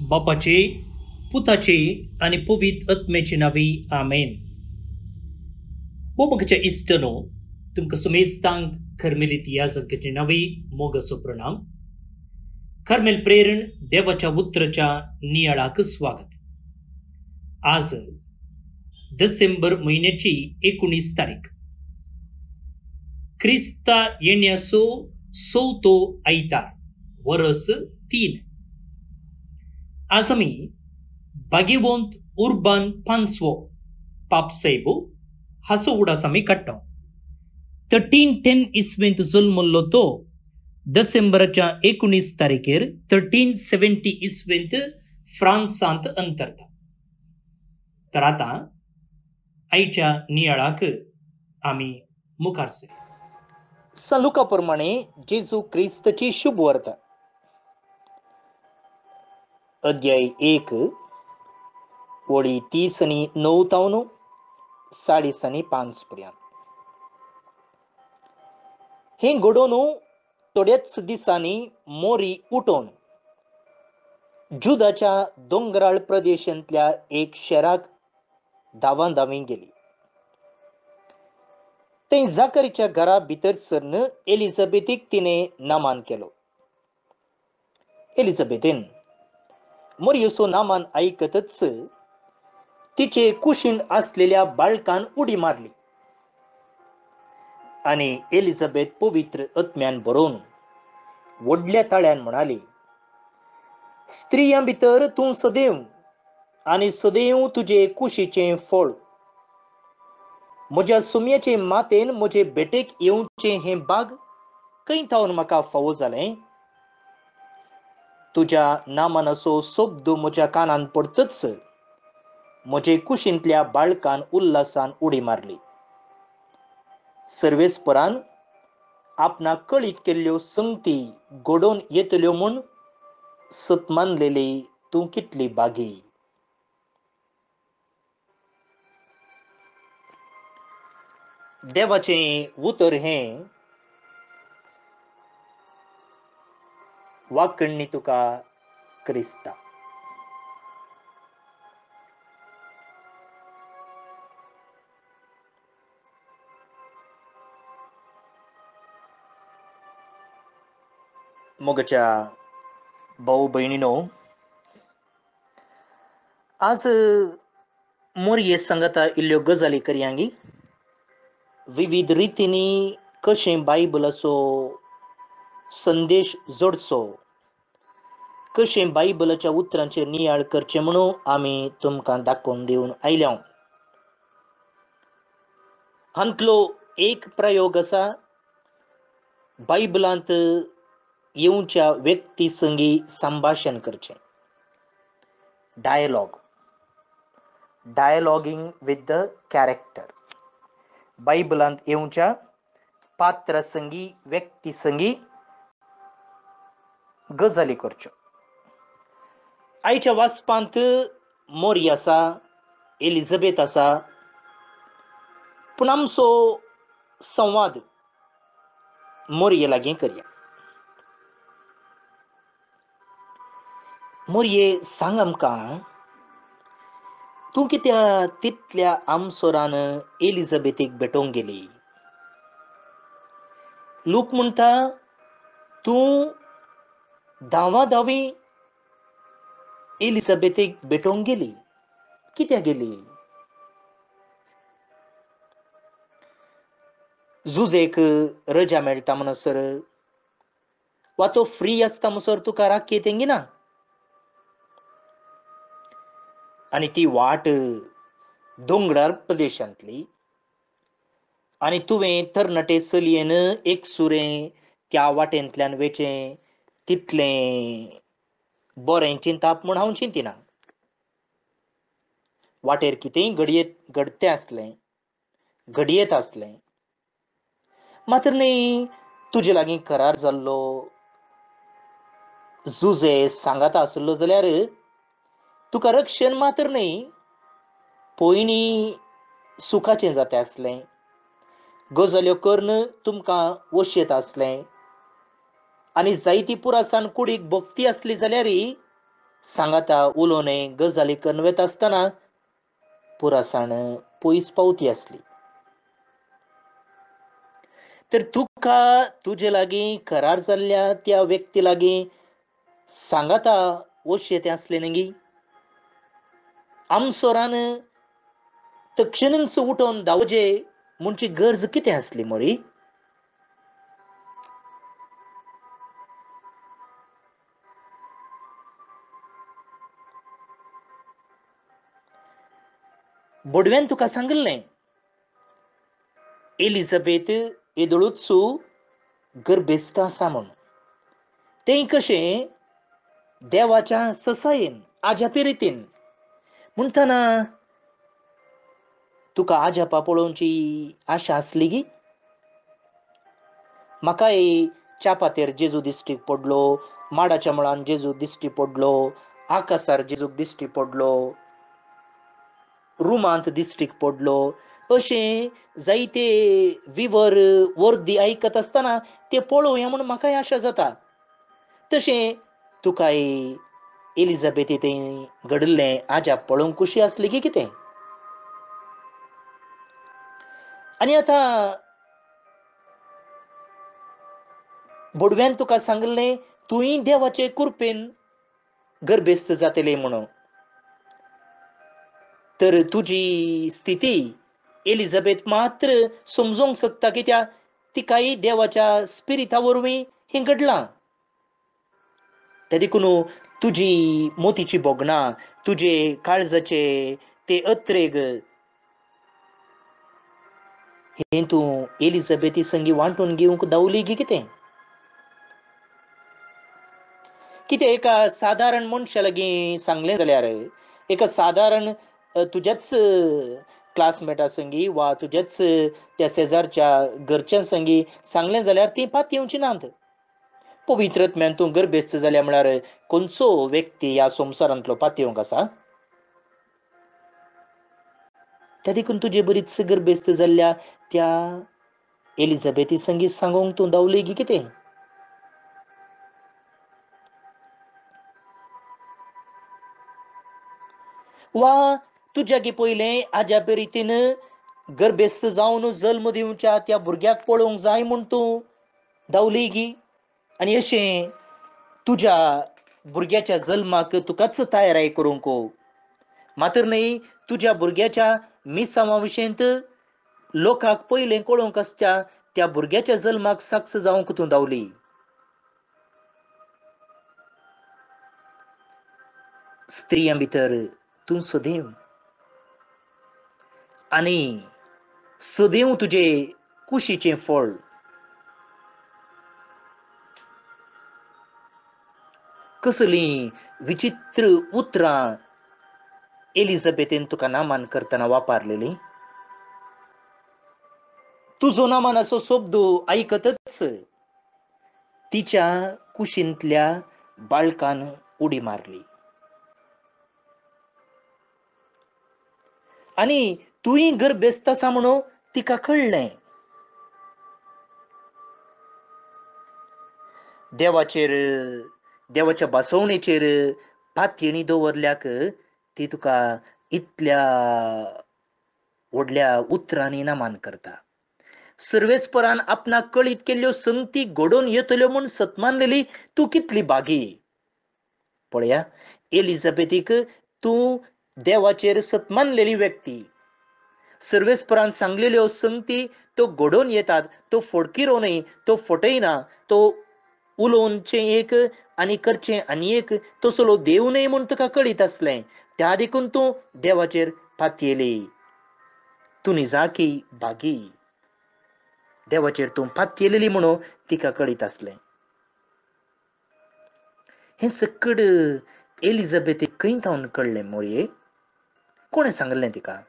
बापाचे पुताचे आणि पवित आत्म्याचे नावे आमेन. मोमगच्या इष्टनो तुमकां सुमेस्तांक खरमेलीत संख्येचे नावे मोगसो प्रणाम. खरमेल प्रेरण देवाच्या उतराच्या नियाळाक स्वागत. आज डिसेंबर महिन्याची एकोणीस तारीख. क्रिस्ता येण्यासो सौतो आयतार वरस तीन. आज आमी बागेवंत उर्बान पांचवो पापसैबो हाचो उडास आमी काडटा थर्टीन टेन इस्वेंत जल्मल्लो तो डिसेंबराच्या एकोणीस तारखेर थर्टीन सेव्हन्टी इस्वेंत फ्रांसांत अंतरता। तर आता आयच्या नियाळाक आमी मुखार सर सलुकाप्रमाणे जेजू क्रिस्तची शुभ वर्ता अध्याय एक ओळी तीस आणि नऊ तावन साडीस आणि पाच पर्यंत. हे घडोवन थोड्याच दिसांनी मोरी उठोवन जुदाच्या दोंगराळ प्रदेशांतल्या एक शहराक धावां धावी गेली. थंय जाकरीच्या घरा भितर सरन एलिझाबेथीक तिने नामान केलो. एलिझाबेथीन मरियसो नामान ऐकतच तिचे कुशीन असलेल्या बाळकान उडी मारली. आणि एलिझाबेथ पवित्र आत्म्यान बरोवन व्हडल्या ताळ्यान म्हणाली स्त्रियां भितर तूं सदैव आणि सदैव तुझे कुशीचे फळ. म्हज्या सुमयेचे मातेन म्हजे बेटेक येवचे हे बाग खंय थावन म्हाका फावो जालें. तुझ्या नामान असो शब्द म्हज्या कानान पडतच. म्हजे कुशींतल्या बाळकान उल्हासान उडी मारली. सर्वेस्परान आपणाक कळीत केल्ल्यो संगती घडोवन येतल्यो म्हूण सत मानलेली तूं कितली बागी. देवाचें उतर हें वाकण्णी तुका क्रिस्ता मोगच्या भाऊ बहिणीनो आज मोरये सांगता इल्ल्यो गजाली करयांगी विविध रितींनी कशें बायबलाचो संदेश जोडचो. कशें बायबलाच्या उतरांचेर नियाळ करचें म्हणून आमी तुमकां दाखोवन दिवन आयल्या हांतलो एक प्रयोग आसा बायबलांत येवच्या व्यक्ती संगी संभाशण करचें. Dialogue. Dialoguing with the character बायबलांत येवच्या पात्र संगी व्यक्ती संगी गजाली करच्यो आयच्या वाचपांत मोरी आसा एलिझबेत आसा पूण आमचो संवाद मोरये लागीं करया. मोरये सांग आमकां तूं कित्या तितल्या आमसोरान एलिझाबेथीक भेटोवंक गेली? लोक म्हणटा तूं धावा धावी एलिझाबेथीक भेटोवंक गेली. कित्याक गेली? झुजेक रजा मेळटा म्हणसर वा तो फ्री आसता म्हणसर तुका राखी तेंगी ना? आणि ती वाट दोंगरार प्रदेशांतली. आणि तुवें तरणाटे चलयेन एक सुरें त्या वाटेंतल्यान वेचें. तितलें बरें चिंताप म्हूण हांव चिंतिना वाटेर कितेंय घडयेत घडतें आसलें घडयेत आसलें मात्र न्ही तुजे लागीं करार जाल्लो जुजे सांगाता आसलो जाल्यार तुका रक्षण मात्र न्ही पयलीं सुखाचें जाता आसलें गजाल्यो कर्ण तुमकां वशेत आसलें आनी जायती पुरासान कुडीक भक्ती आसली जाल्यार सांगाता उलोवणे गजाली कनवेत आसतना पुरासाण पयस पावती आसली तर तुका तुजे लागीं करार जाल्ल्या त्या व्यक्ती लागीं सांगाता वशें असले न्ही आमसोरान तक्षणीच उठोन धांवचे म्हणची गरज कितें आसली मोरी? बोडव्यान तुका सांगलें एलिझाबेथ येदळूचू गर्भेस्त आसा म्हूण तें कशें देवाच्या ससायेन आजापे रितीन म्हणटना तुका आजापा पळोवची आशा आसली गी म्हाकाय चापातेर जेजू दिश्टी पडलो माडाच्या मुळान जेजू दिश्टी पडलो आकासार जेजूक दिश्टी पडलो रुमांत दिश्टीक पडलो. अशें जायते विवर वर्दी आयकत आसतना ते पळोवया म्हूण म्हाकाय आशा जाता तशें तुकाय एलिझाबेथी तें घडिल्लें आजा पळोवंक खुशी आसली की कितें? आनी आतां बोडव्यान तुका सांगलें तुयी देवाचे कृपेन गर्भेस्त जातले म्हणून. तर तुजी स्थिती एलिझाबेथ मात्र समजूंक शकता कित्याक काही देवाच्या स्पिरिता वरवीं हें घडलां. ते देखून तुजी मोतीची बोगणां तुजे काळजाचे ते अत्रेग. हे तूं एलिझाबेथी संगी वांटून घेवंक दावली गी कितें? कितें एका सादारण मनशा लागीं सांगलें जाल्यार? एका सादारण तुज्याच क्लासमेटा संगी वा तुज्याच त्या शेजारच्या घरच्यां संगी सांगलें जाल्यार ती पात येवची नात पवित्रत्म्यान तूं गर्भेस्त जाल्या म्हळ्यार खंयचो व्यक्ती ह्या संवसारांतलो पातयेवंक आसा त्या देखून तुजे बरीच गर्भेस्त जाल्ल्या त्या एलिझाबेथी संगीत सांगूंक तूं दावली गी कितें? वा तुज्या गे पयलें आज्या रितीन गर्भेस्त जावन जल्म दिवच्या त्या भुरग्याक पळोवंक जाय म्हूण तूं दावली गी. आनी अशें तुज्या भुरग्याच्या जल्माक तुकाच तयाराय करूंक मात्र न्ही तुज्या भुरग्याच्या मिसांवा विशयंत लोकांक पयलें कळोवंक आसच्या त्या भुरग्याच्या जल्माक साक्ष जावंक तूं दावली स्त्रियां भितर तूं सदैव आनी सदैव तुजे कुशीचे फळ. कसली विचित्र उतरां एलिझाबेथेन तुका नामान करताना वापरलेली? तुजो नामानाचो शब्द आयकतच तिच्या कुशींतल्या बाळकान उडी मारली. आनी तूंय घर बेस्त आसा म्हणून तिका कळलें देवाचेर देवाच्या बसवणेचेर पातयेणी दवरल्याक ती तुका इतल्या व्हडल्या उतरांनी नामान करता. सर्वेस्परान आपणाक कळीत केल्ल्यो संगती घडोवन येतल्यो म्हूण सतमानलेली तूं कितली बागी? पळया एलिझाबेथीक तूं देवाचेर सतमानलेली व्यक्ती. सर्वेस्परान सांगलेल्यो संगती तो घडोवन येतात तो फोडकिरो न्ही तो फटयना तो उलोवनचें एक आनी करचें आनी एक तसलो देव न्हय म्हूण तुका कळीत आसलें त्या देखून तूं देवाचेर पातयेली तूं निजाकी बागी. देवाचेर तूं पातयेलेली म्हणून तिका कळीत आसलें हें सकड एलिझाबेथीक खंय थावन कळ्ळें मोरये कोणें सांगलें तिका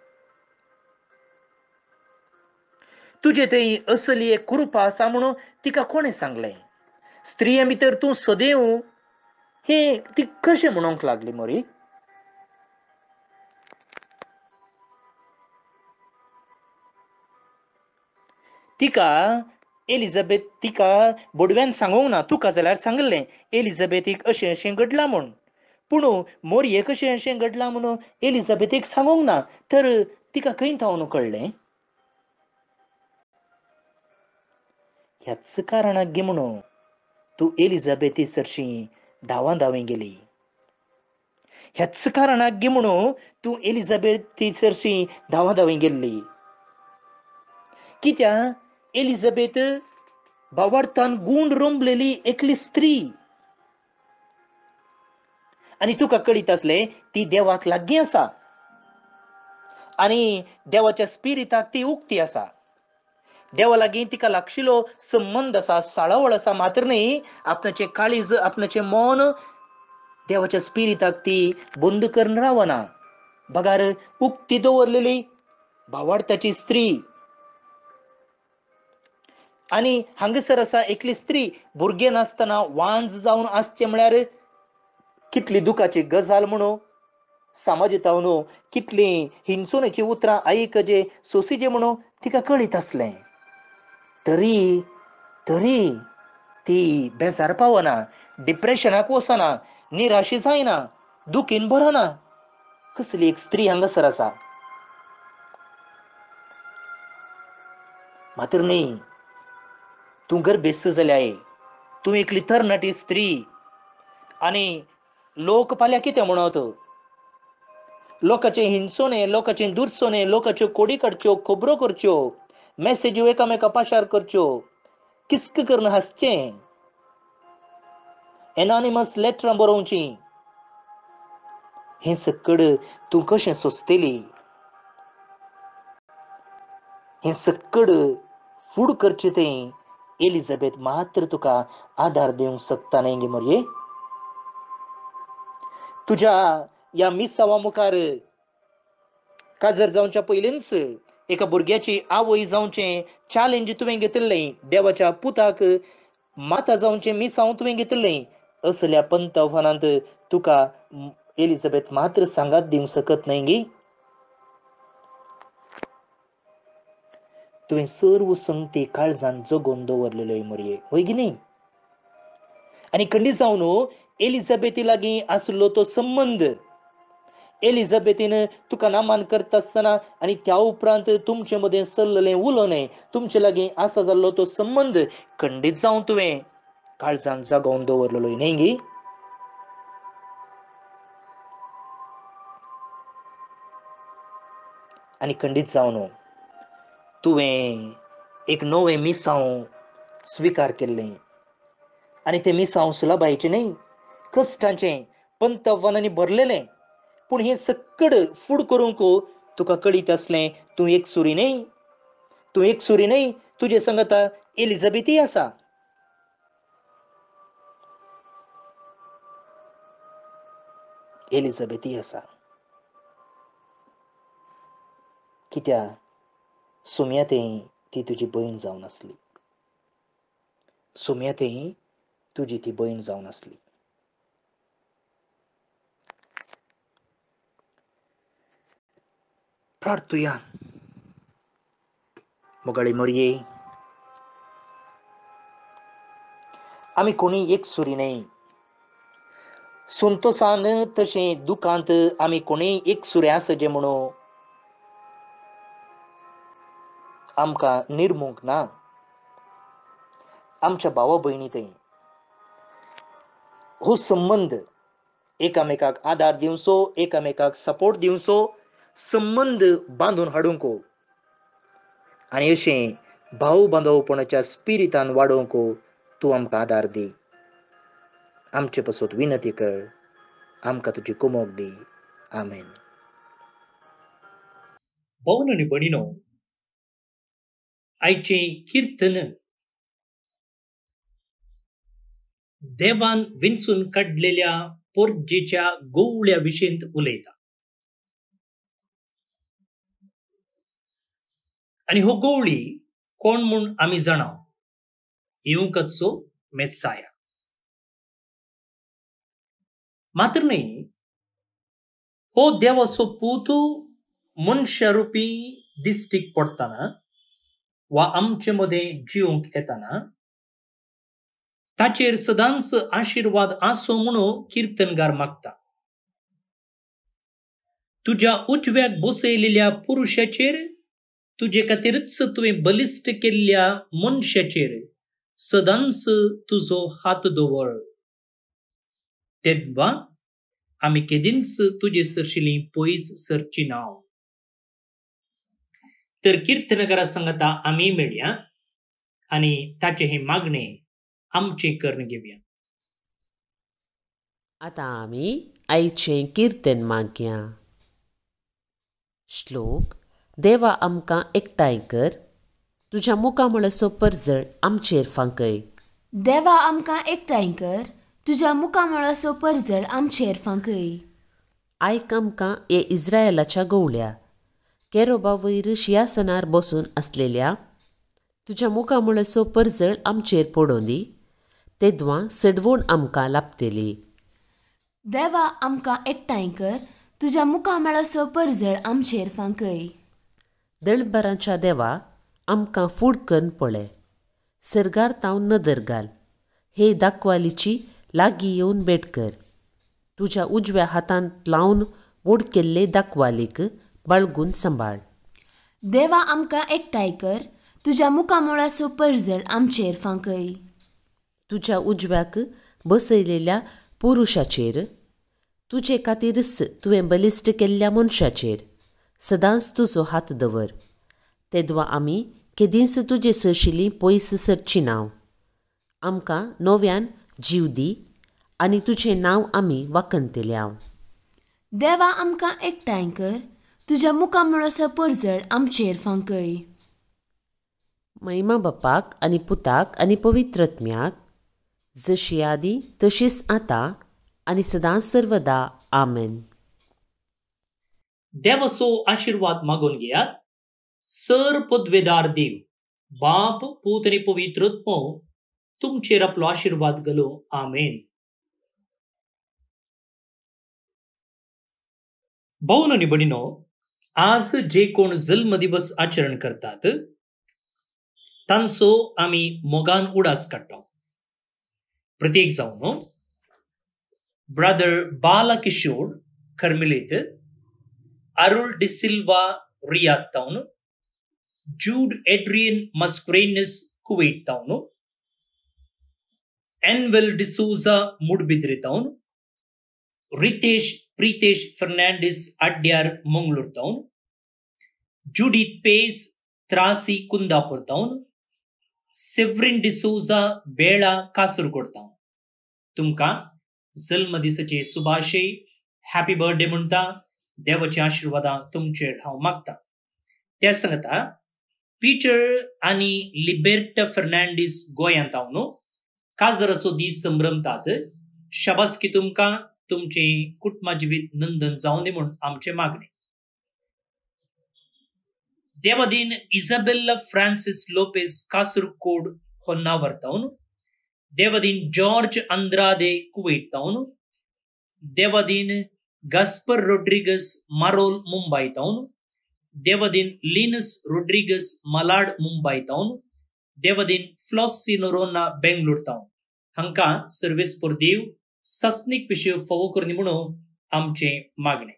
तुजे थंय असली एक कृपा आसा म्हणून तिका कोणें सांगलें स्त्रिये भितर तूं सदैव हें ती कशें म्हणूंक लागली मोरी? तिका एलिझाबेथ तिका बोडव्यान सांगूंक ना तुका जाल्यार सांगलें एलिझाबेथीक अशें अशें घडलां म्हूण पूण मोरये कशें अशें घडलां म्हणून एलिझाबेथीक सांगूंक ना तर तिका खंय थावन कळ्ळें ह्याच कारणाक गे म्हणून. तूं एलिझाबेथी सरशी धांवा धांवी गेली. ह्याच कारणाक गे म्हणून तूं एलिझाबेथी सरशी धांवा धांवी गेल्ली कित्या? एलिझाबेथ भावार्थान गूण रोंबलेली एकली स्त्री. आनी तुका कळीत आसलें ती देवाक लागीं आसा आनी देवाच्या स्पिरिताक ती उक्ती आसा देवा लागीं तिका लागशिल्लो संबंद आसा साळावळ आसा मात्र न्ही आपणाचें काळीज आपणाचें मौन देवाच्या स्पिरिताक ती बंद करून रावना बघार उक्ती दवरलेली भावार्थाची स्त्री. आनी हांगासर आसा एकली स्त्री भुरगे नासतना वांज जावन आसचें म्हळ्यार कितली दुखाची गजाल म्हणू. समाजिता म्हणू कितली हिंसोनेची उतरां आईक जे सोसीजे म्हणू तिका कळीत आसलें तरी तरी ती बेजार पावना डिप्रेशनाक वचना निराशी जायना दुखीन भरना. कसली एक स्त्री हांगासर आसा मात्र न्ही तूं गर्भेस्त जाल्याय तूं एकली तरणाटी स्त्री. आनी लोक फाल्यां कितें म्हणत? लोकांचे हिंसोने लोकांचे दुरसोने लोकांच्यो कोडी काडच्यो खबरो करच्यो. मेसेज्यो एकामेका पाशार करच्यो किस्क करून हासचें? एनॉनिमस लेटरां बरोवचीं हें सकड तूं कशें सोंसतली? हे सकड फूड करचें तें? एलिझाबेथ मात्र तुका आदार दिवंक शकता न्ही गे मरये। तुज्या ह्या मिसावा मुखार काजर जावच्या पयलींच एका भुरग्याची आवय जावचें चॅलेंज तुवें घेतिल्लें देवाच्या पुताक माता जावचें मिसांव तुवें घेतिल्लें असल्या पंत आव्हानांत तुका एलिझाबेथ मात्र सांगात दिवंक शकत न्हय गी तुवें सर्व संगती काळजान जगोवन दवरलेलो मरये. होय की न्ही? आनी खंडी जावन हो, एलिझाबेथी लागीं आसलो तो संबंद एलिझाबेथीनं तुका नामान करता आसतना आनी त्या उपरांत तुमचे मदें चल्ललें उलोवणें तुमचे लागीं आसा जाल्लो तो संबंद खंडीत जावं तुवें. काळजान जागोवन दवरलेलो न्ही गी? आनी खंडीत जावं न्हू तुवें एक नवें मिसांव स्विकार केल्लें. आनी तें मिसांव सुलाबायचें न्ही कश्टाचें पंत आव्हानांनी भरलेलें. पूण हें सक्कड फूड करूंक तुका कळीत आसलें तूं एक सुरी न्हय. तूं एक सुरी न्हय तुजे संगता एलिझाबेथी आसा. एलिझाबेथी आसा. कित्या सुमयातेय ती तुजी भयण जावन आसली. सुमयातेय तुजी ती भयण जावन आसली. प्रार्थुया मोगाळी मरये आमी कोणी एक सुरी न्ही संतोसान तशें दुकांत आमी कोणी एक सुरे जे म्हणून आमकां निर्मूंक ना आमच्या भावा भयणी थंय हो संबंद एकामेकाक आदार दिवसो एकामेकाक सपोर्ट दिवचो संबंद बांदून हाडूंको. आनी अशें भाव बांदवपणाच्या स्पिरितान वाडोवंक तूं आमकां आदार दी. आमचे पासून विनती कर. आमकां तुजी कुमोक दी. आमेन. भवन आनी भणीनो आयचें किर्तन. देवान विंचून काडलेल्या पोरजेच्या गोवळ्या विशेंत उलयता. आनी हो गोवळी कोण म्हूण आमी जाणाव? येवंकचो मेत्साया. मात्र न्ही हो देवाचो पूत मनशा रुपी दिश्टीक पडटना वा आमचे मदें जिवंक येताना ताचेर सदांच आशिर्वाद आसो म्हणून किर्तनगार मागता. तुज्या उजव्याक बसयलेल्या पुरुषाचेर तुजे खातीरच तुवें बलिश्ट केल्ल्या मनशाचेर सदांच तुजो हात दवर तेद्वा आमी केदींच तुजे सरशिलीं पयस सरची नाव. तर कीर्तनकारा सांगता आमी मेळया आनी ताचे हे मागणे आमचे कर्ण घेवया आतां आमी आयचें कीर्तन मागया. श्लोक देवा आमकां एकठांय कर. तुज्या मुखामळाचो परजळ आमचेर फांकय. देवा आमकां एकठांय कर. तुज्या मुखामळाचो परजळ आमचेर फांकय. आयक आमकां हे इस्रायलाच्या गवळ्या. केरोबा वयर शियासनार बसून आसलेल्या तुज्या मुखामळाचो परजळ आमचेर पडोवन दी तेदवां सडवून आमकां लाभतेली देवा आमकां एकठांय कर. तुज्या मुखामळाचो परजळ आमचेर फांकय. दळबराच्या देवा आमकां फूड करून पळय सरगार तावन नदर घाल हे दाखवालीची लागीं येवन भेट कर तुज्या उजव्या हातांत लावन वोड केल्ले दाखवालीक बाळगून सांबाळ देवा आमकां एकठांय कर तुज्या मुखामळाचो परजळ आमचेर फांकय तुज्या उजव्याक बसयलेल्या पुरुशाचेर तुजे खातीरच तुवें बलिश्ट केल्ल्या मनशाचेर सदांच तुजो हात दवर. तेदवा आमी केदींच तुजे सरशिलीं पयस सरची नांव. आमकां नव्यान जीव दी आनी तुजें नांव आमी वाखणतल्या देवा आमकां एकठांय कर तुज्या मुखामळाचो परजळ आमचेर फांकय. महिमा बापाक आनी पुताक आनी पवित्रत्म्याक जशी आदी तशीच आतां आनी सदांच सर्वदा आमेन. देवसो आशीर्वाद मागून घेयात. सर पदवेदार देव बाप पूत आनी पवित्रत्म तुमचेर आपलो आशीर्वाद घालो आमेन. भाऊन निबणीनो आज जे कोण जल्म दिवस आचरण करतात तांचो आमी मोगान उडास काडटा प्रत्येक जावन brother Balkishore खर्मिलेत Arul de Silva Riyadh तावन जूड Adrian मस्क्रेनस Kuwait तावन एनवेल D'Souza मुडबिद्रे तावन Riteish Pritesh Fernandes Adyar Mangalore तावन जुडीत पेस त्रासी कुंदापूर तावन सेव्रिन डिसोजा बेळा कासरगोड तावन तुमकां जल्म दिसाचे सुभाशय हॅपी बर्थडे म्हणटा देवाची आशिर्वादां तुमचेर हांव मागता. त्या सांगता पीटर आनी लिबेर्ट फर्नांडीस गोंयांत हांव न्हू काजराचो दीस संभ्रमतात शबासकी तुमकां तुमचे कुटुंबा जिवीत नंदन जावं दी म्हूण आमचे मागणे. देवादीन इजाबेल्ला फ्रांसिस लोपेस कासरकोड हो नांव व्हरतावन देवादीन जॉर्ज अंद्रादे कुवेट तावन देवादीन गास्पर रोड्रिगस मारोल मुंबय तावन देवादीन लिनस रोड्रिगस मलाड मुंबय तावन देवादीन फ्लॉसिनोरोना बेंगलोर तावन हांकां सर्वेस पोर देव सस्नीक विशय फोवो करनी म्हणून आमचे मागणे.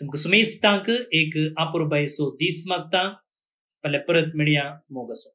तुमकां सुमेस्तांक एक आपुरबायेचो दीस मागता फाल्यां परत मेळया मोग असो